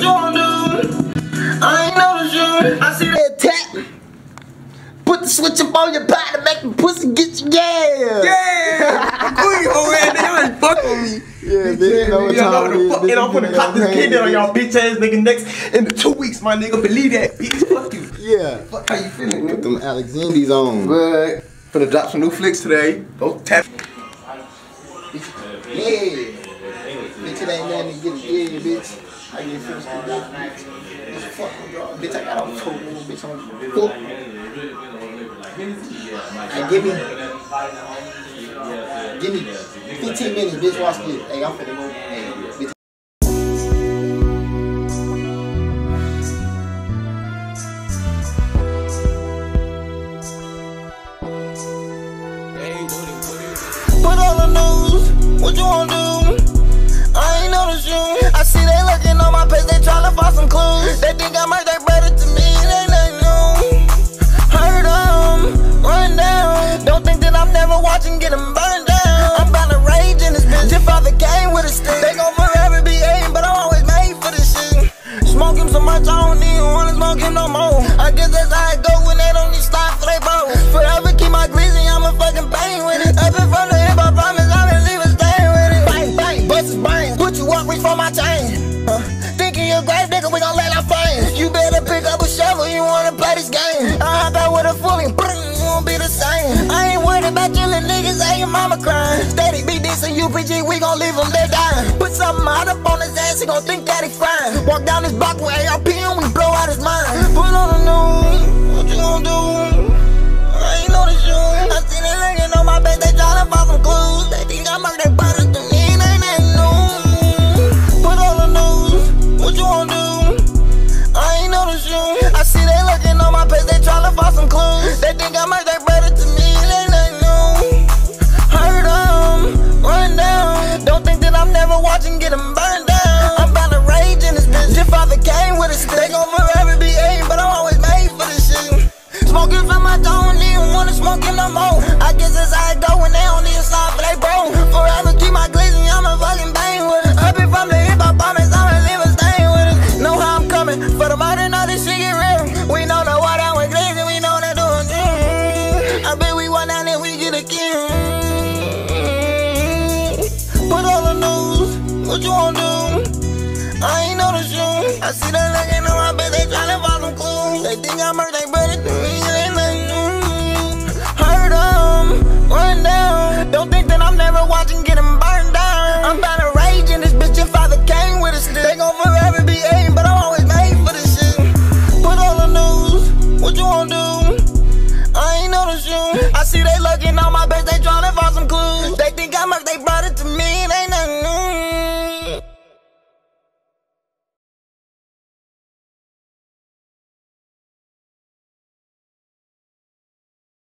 dude. I ain't noticed you. I see that attack. Put the switch up on your body, to make the pussy get you. Yeah. Yeah. Queen you there, they was fuck with me. Yeah, bitch, you know what time it is. Fuck, and I'm gonna cop this kid down on y'all bitch ass nigga next in two weeks, my nigga. Believe that, bitch. Fuck you. Yeah. Fuck how you feeling, nigga? Put them Alexander's on. But, finna drop some new flicks today. Go tap. Yeah. Bitch, it ain't nothing to get yeah, bitch. I get finished with that, bitch. Bitch, fuck with y'all. Bitch, I got on four, bitch. Hey, give me, give me 15 minutes, bitch, watch this. Hey, I'm finna go, hey, bitch. Put on the what you wanna do? I ain't notice you. I see they looking on my page, they tryna find some clues. They think I might Grave nigga, we gon' let our fame. You better pick up a shovel, you wanna play this game. I hop out with a fully, won't be the same. I ain't worried about little niggas, ain't your mama crying. Steady be decent, UPG, we gon' leave him there dying. Put something hot up on his ass, he gon' think that he frying. Walk down this block with ARP They think I'm out they brother to me, they ain't new. Heard them, run down. Don't think that I'm never watching, get them burned what you wanna do? I ain't notice you. I see them